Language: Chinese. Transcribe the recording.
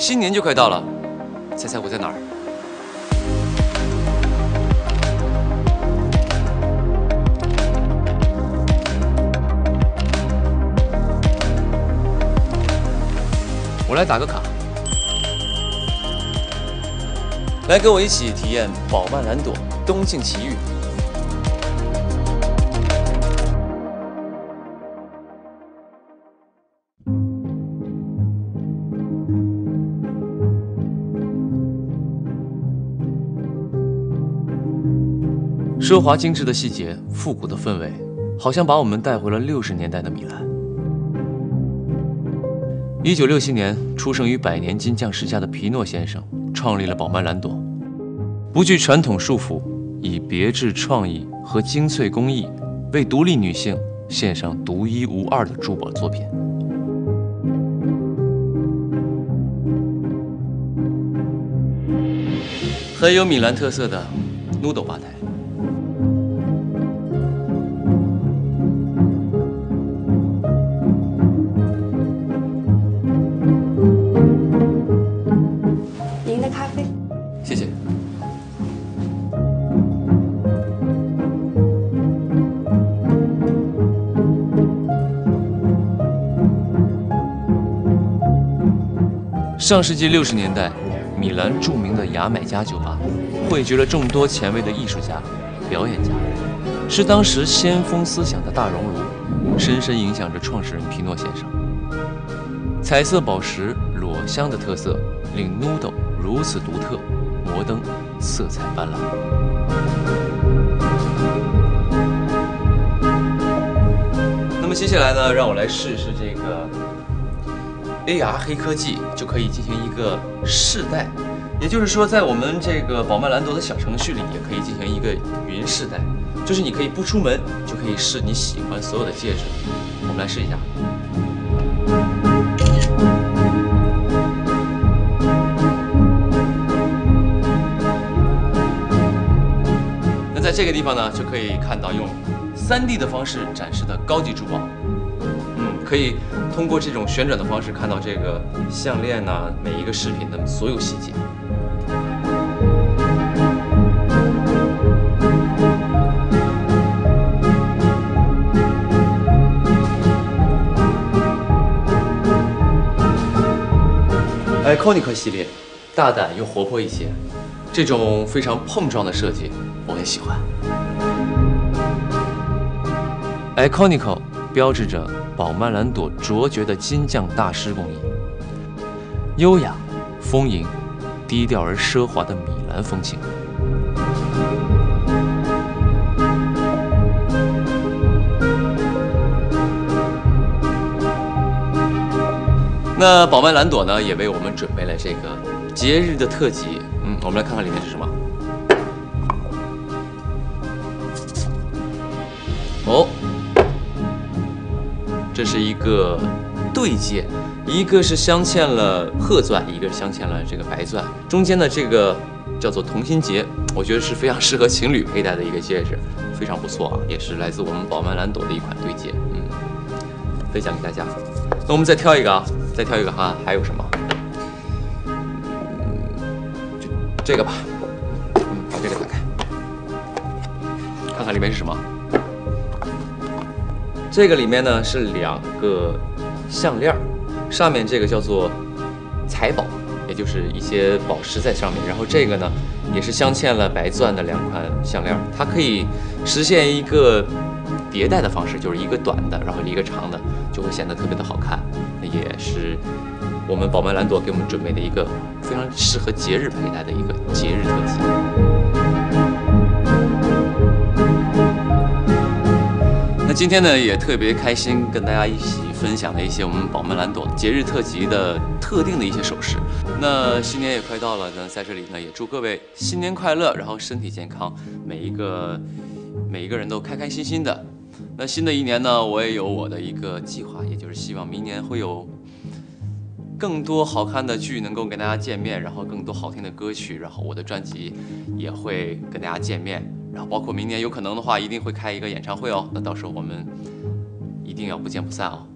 新年就快到了，猜猜我在哪儿？我来打个卡，来跟我一起体验宝曼蓝朵冬境奇遇。奢华精致的细节，复古的氛围，好像把我们带回了六十年代的米兰。一九六七年，出生于百年金匠世家的皮诺先生创立了宝曼兰朵，不惧传统束缚，以别致创意和精粹工艺，为独立女性献上独一无二的珠宝作品。很有米兰特色的 Noodle 吧台。上世纪六十年代，米兰著名的牙买加酒吧汇聚了众多前卫的艺术家、表演家，是当时先锋思想的大熔炉，深深影响着创始人皮诺先生。彩色宝石、裸香的特色令 Noodle 如此独特、摩登、色彩斑斓。那么接下来呢，让我来试试这个。AR 黑科技就可以进行一个试戴，也就是说，在我们这个宝曼兰朵的小程序里，也可以进行一个云试戴，就是你可以不出门就可以试你喜欢所有的戒指。我们来试一下。那在这个地方呢，就可以看到用 3D 的方式展示的高级珠宝。可以通过这种旋转的方式看到这个项链呐，每一个饰品的所有细节。Iconic 系列，大胆又活泼一些，这种非常碰撞的设计我很喜欢。Iconic 标志着。宝曼兰朵卓绝的金匠大师工艺，优雅、丰盈、低调而奢华的米兰风情。那宝曼兰朵呢，也为我们准备了这个节日的特辑。嗯，我们来看看里面是什么。哦。这是一个对戒，一个是镶嵌了褐钻，一个是镶嵌了这个白钻，中间的这个叫做同心结，我觉得是非常适合情侣佩戴的一个戒指，非常不错啊，也是来自我们宝曼蓝朵的一款对戒，嗯，分享给大家。那我们再挑一个啊，再挑一个哈，还有什么？这个吧，嗯，把这个打开，看看里面是什么。这个里面呢是两个项链上面这个叫做财宝，也就是一些宝石在上面。然后这个呢也是镶嵌了白钻的两款项链它可以实现一个叠戴的方式，就是一个短的，然后一个长的，就会显得特别的好看。也是我们宝曼兰朵给我们准备的一个非常适合节日佩戴的一个节日特辑。那今天呢，也特别开心，跟大家一起分享了一些我们宝曼蓝朵节日特辑的特定的一些首饰。那新年也快到了，那在这里呢，也祝各位新年快乐，然后身体健康，每一个每一个人都开开心心的。那新的一年呢，我也有我的一个计划，也就是希望明年会有更多好看的剧能够跟大家见面，然后更多好听的歌曲，然后我的专辑也会跟大家见面。然后包括明年有可能的话，一定会开一个演唱会哦。那到时候我们一定要不见不散哦。